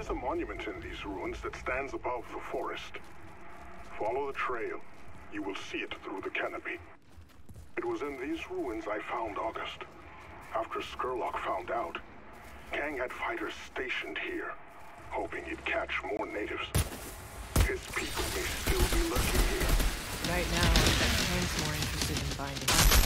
is a monument in these ruins that stands above the forest. Follow the trail. You will see it through the canopy. It was in these ruins I found August. After Skurlock found out, Kang had fighters stationed here, hoping he'd catch more natives. His people may still be lurking here. Right now, Kang's more interested in finding us.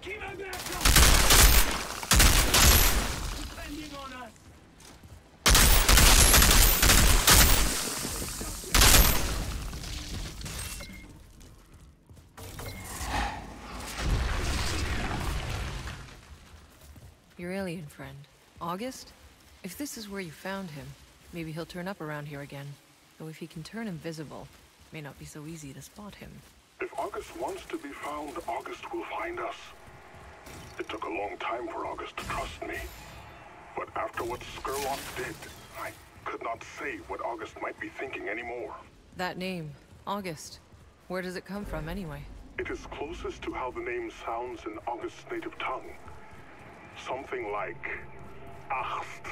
Keep it back up! Defending on us! Your alien friend, August? If this is where you found him, maybe he'll turn up around here again. Though if he can turn invisible, it may not be so easy to spot him. If August wants to be found, August will find us. It took a long time for August to trust me. But after what Skurlock did, I could not say what August might be thinking anymore. That name, August. Where does it come from anyway? It is closest to how the name sounds in August's native tongue. Something like Acht.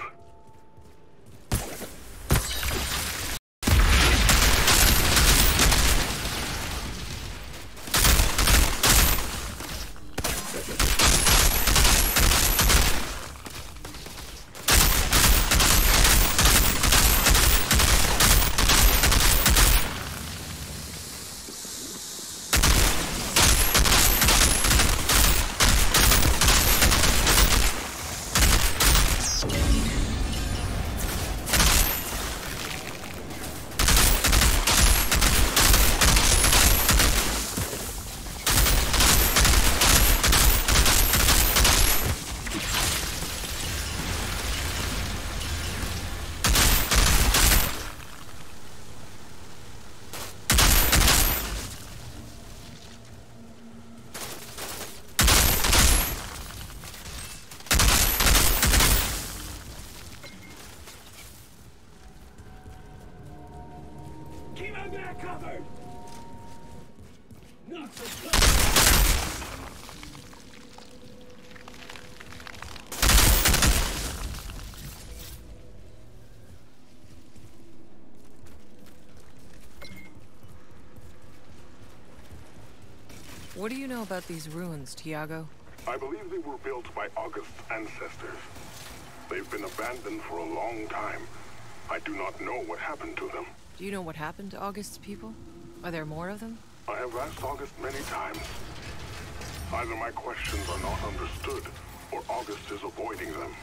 Keep it back covered! Not so tough! What do you know about these ruins, Tiago? I believe they were built by August's ancestors. They've been abandoned for a long time. I do not know what happened to them. Do you know what happened to August's people? Are there more of them? I have asked August many times. Either my questions are not understood, or August is avoiding them.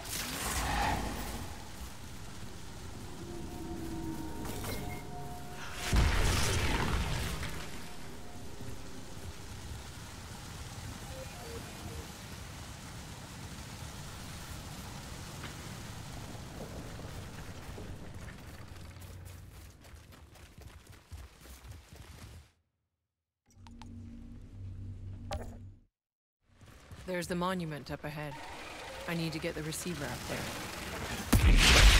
There's the monument up ahead. I need to get the receiver up there.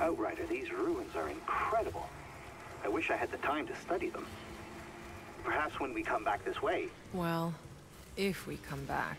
Outrider, these ruins are incredible. I wish I had the time to study them. Perhaps when we come back this way. Well, if we come back.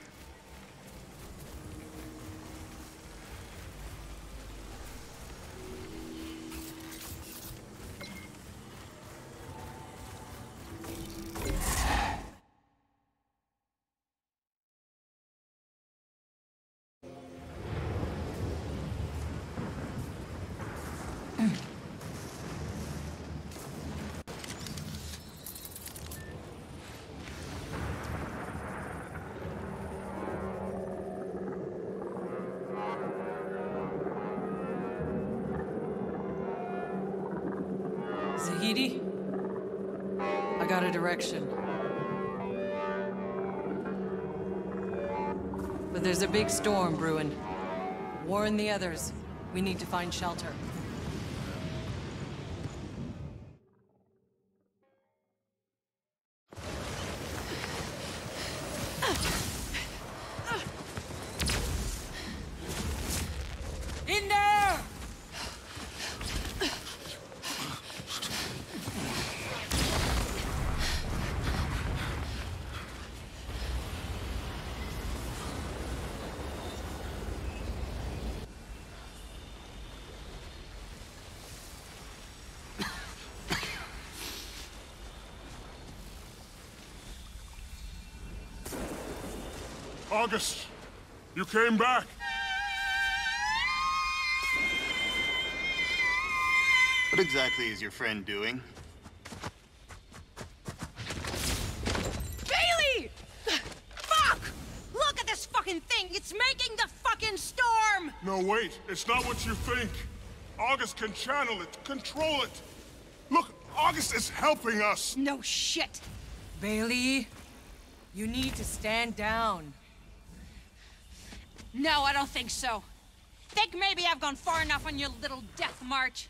Zahedi? I got a direction. But there's a big storm brewing. Warn the others. We need to find shelter. In there! August, you came back. What exactly is your friend doing? Bailey! Fuck! Look at this fucking thing! It's making the fucking storm! No, wait. It's not what you think. August can channel it, control it. Look, August is helping us. No shit! Bailey, you need to stand down. No, I don't think so. Think maybe I've gone far enough on your little death march?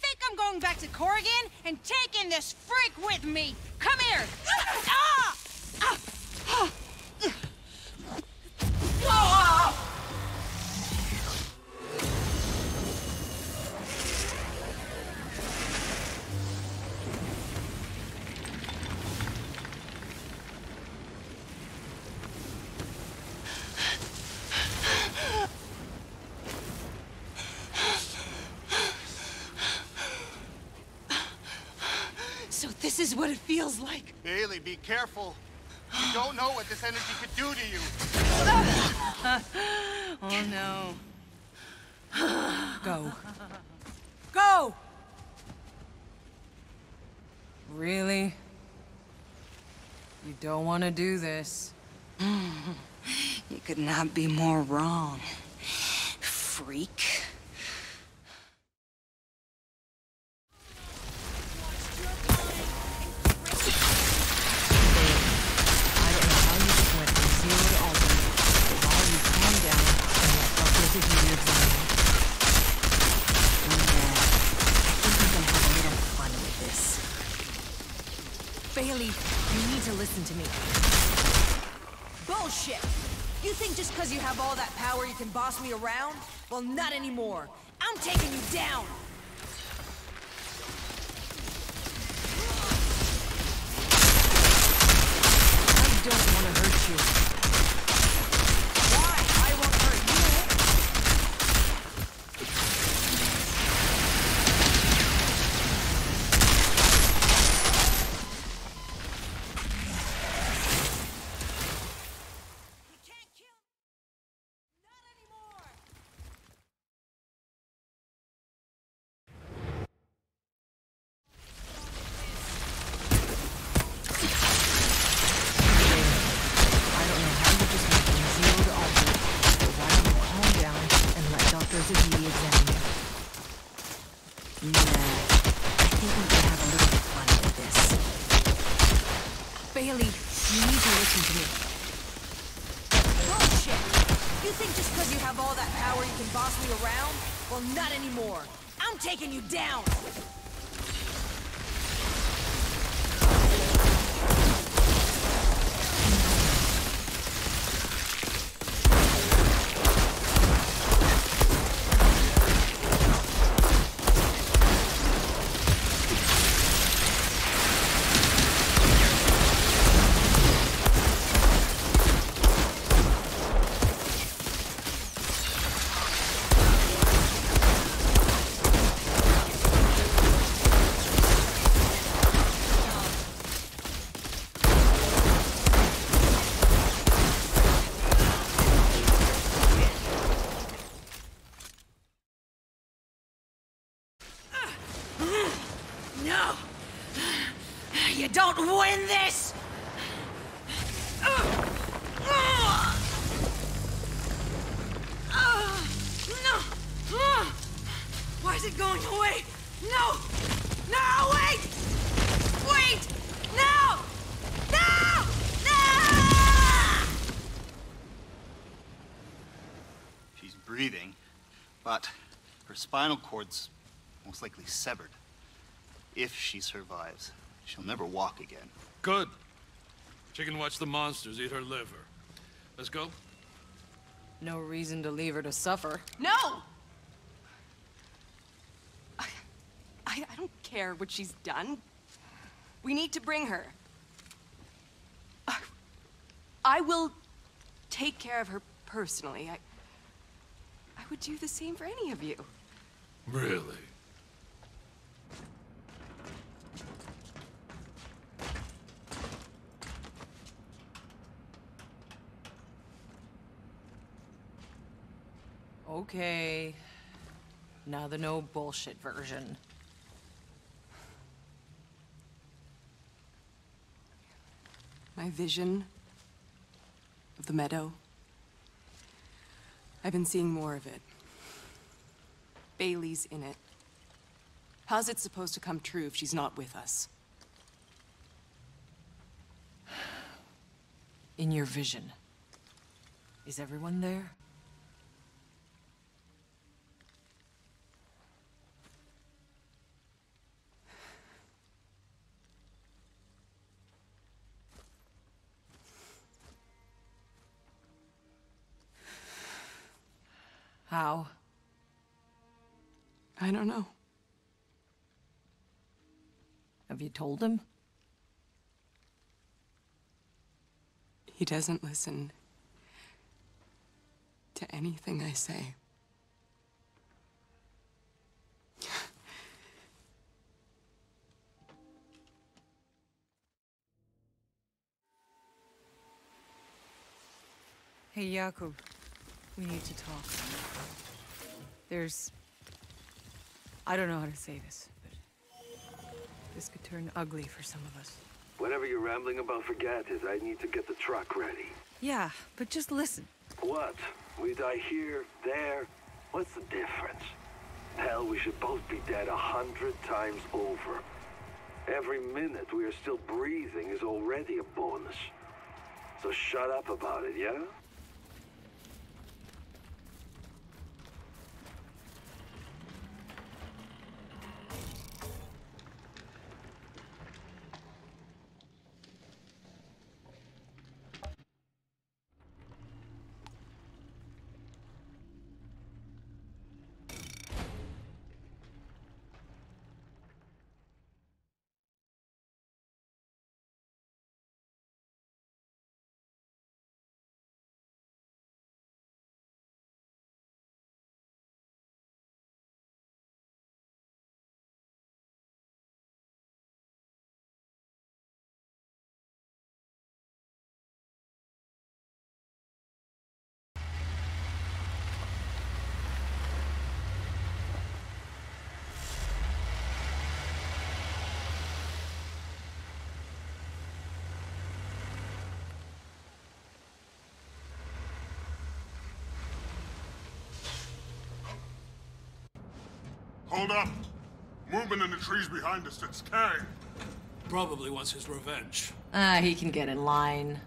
Think I'm going back to Corrigan and taking this freak with me? Come here! Ah! Ah! So this is what it feels like. Bailey, be careful. You don't know what this energy could do to you. Oh no. Go. Go! Really? You don't want to do this. Mm. You could not be more wrong. Freak. Boss me around? Well, not anymore. I'm taking you down! But her spinal cord's most likely severed. If she survives, she'll never walk again. Good. She can watch the monsters eat her liver. Let's go. No reason to leave her to suffer. No! I, I, I don't care what she's done. We need to bring her. I, I will take care of her personally. I, I would do the same for any of you. Really? Okay. Now the no bullshit version. My vision of the meadow. I've been seeing more of it. Bailey's in it. How's it supposed to come true if she's not with us? In your vision. Is everyone there? How? I don't know. Have you told him? He doesn't listen to anything I say. Hey, Jakub. We need to talk. There's... I don't know how to say this, but... This could turn ugly for some of us. Whatever you're rambling about, forget it. I need to get the truck ready. Yeah, but just listen. What? We die here, there? What's the difference? Hell, we should both be dead a hundred times over. Every minute we are still breathing is already a bonus. So shut up about it, yeah? Hold up! Movement in the trees behind us, it's Kang! Probably wants his revenge. Ah, he can get in line.